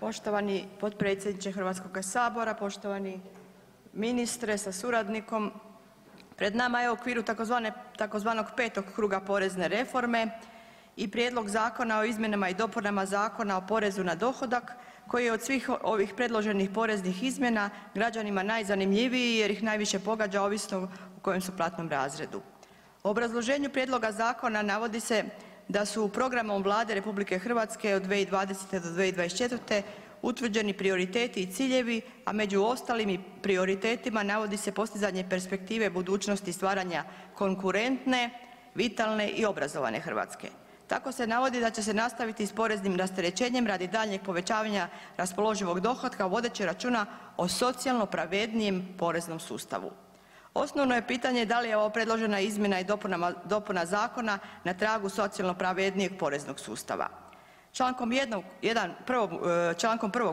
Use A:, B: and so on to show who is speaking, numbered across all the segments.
A: Poštovani potpredsjedniče Hrvatskoga sabora, poštovani ministre sa suradnikom, pred nama je u okviru tzv. petog kruga porezne reforme i Prijedlog Zakona o izmjenama i dopunama Zakona o porezu na dohodak koji je od svih ovih predloženih poreznih izmjena građanima najzanimljiviji jer ih najviše pogađa ovisno u kojem su platnom razredu. U obrazloženju prijedloga zakona navodi se da su programom Vlade RH od 2020. do 2024. utvrđeni prioriteti i ciljevi, a među ostalim i prioritetima navodi se postizanje perspektive budućnosti stvaranja konkurentne, vitalne i obrazovane Hrvatske. Tako se navodi da će se nastaviti s poreznim rasterećenjem radi daljnjeg povećavanja raspoloživog dohotka vodeći računa o socijalno pravednijem poreznom sustavu. Osnovno je pitanje da li je ova predložena izmjena i dopuna zakona na tragu socijalno pravednijeg poreznog sustava. Člankom 1.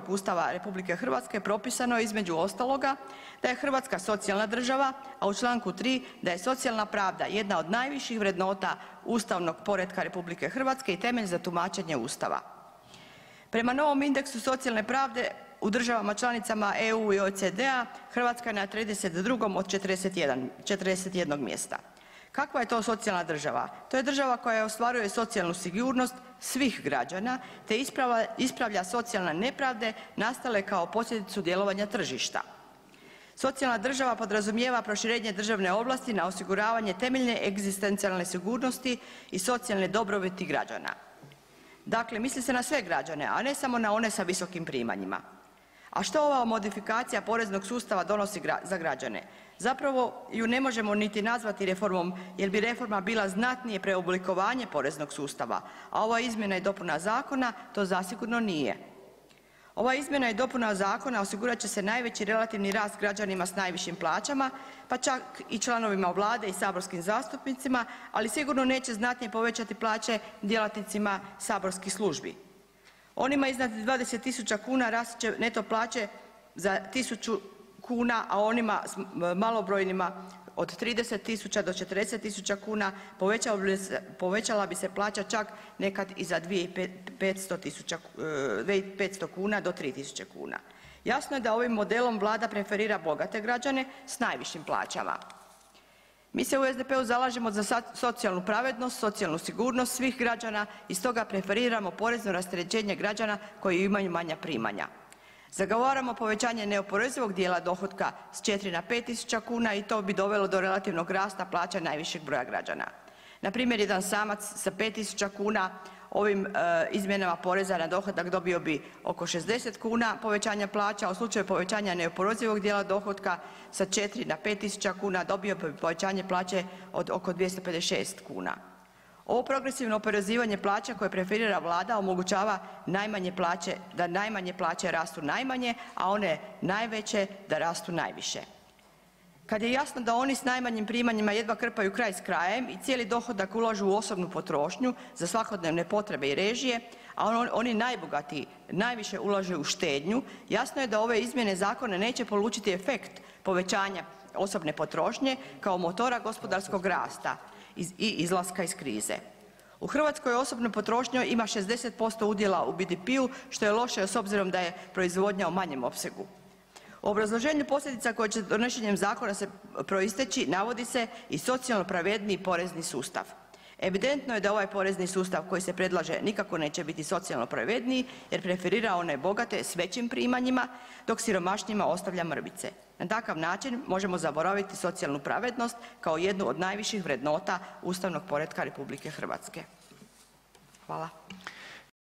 A: Ustava RH propisano je između ostaloga da je Hrvatska socijalna država, a u Članku 3. da je socijalna pravda jedna od najviših vrednota ustavnog poretka RH i temelj za tumačenje Ustava. Prema novom indeksu socijalne pravde u državama članicama EU i OECD-a Hrvatska je na 32. od 41 mjesta. Kakva je to socijalna država? To je država koja ostvaruje socijalnu sigurnost svih građana te ispravlja socijalne nepravde nastale kao posljedicu djelovanja tržišta. Socijalna država podrazumijeva proširenje državne ovlasti na osiguravanje temeljne egzistencijalne sigurnosti i socijalne dobrobiti građana. Dakle, misli se na sve građane, a ne samo na one sa visokim primanjima. A što ova modifikacija poreznog sustava donosi za građane? Zapravo ju ne možemo niti nazvati reformom jer bi reforma bila znatnije preoblikovanje poreznog sustava, a ova izmjena i dopuna zakona to zasigurno nije. Ova izmjena i dopuna zakona osigurat će se najveći relativni rast građanima s najvišim plaćama, pa čak i članovima Vlade i saborskim zastupnicima, ali sigurno neće znatnije povećati plaće djelatnicima saborskih službi. Onima iznad 20.000 kuna rast će neto plaće za 1.000 kuna, a onima malobrojnima od 30.000 do 40.000 kuna povećala bi se plaća čak nekad i za 2.500 kuna do 3.000 kuna. Jasno je da ovim modelom Vlada preferira bogate građane s najvišim plaćama. Mi se u SDP-u zalažemo za socijalnu pravednost, socijalnu sigurnost svih građana i stoga preferiramo porezno rasterećenje građana koji imaju manja primanja. Zagovaramo povećanje neoporezivog dijela dohotka s 4 na 5.000 kuna i to bi dovelo do relativnog rasta plaća najvišeg broja građana. Npr. jedan samac sa 5.000 kuna ovim izmjenama poreza na dohodak dobio bi oko 60 kuna povećanja plaća, a u slučaju povećanja neoporezivog dijela dohotka sa 4 na 5.000 kuna dobio bi povećanje plaće od oko 256 kuna. Ovo progresivno oporezivanje plaća koje preferira Vlada omogućava najmanje plaće, da najmanje plaće rastu najmanje, a one najveće da rastu najviše. Kad je jasno da oni s najmanjim primanjima jedva krpaju kraj s krajem i cijeli dohodak ulažu u osobnu potrošnju za svakodnevne potrebe i režije, a oni najbogatiji najviše ulažu u štednju, jasno je da ove izmjene zakona neće polučiti efekt povećanja osobne potrošnje kao motora gospodarskog rasta i izlaska iz krize. U Hrvatskoj osobna potrošnja ima 60% udjela u BDP-u što je loše s obzirom da je proizvodnja u manjem opsegu. U obrazloženju posljedica koje će donošenjem zakona se proisteći navodi se i socijalno pravedniji porezni sustav. Evidentno je da ovaj porezni sustav koji se predlaže nikako neće biti socijalno pravedniji jer preferira one bogate s većim primanjima dok siromašnijima ostavlja mrvice. Na takav način možemo zaboraviti socijalnu pravednost kao jednu od najviših vrednota ustavnog poretka. Hvala.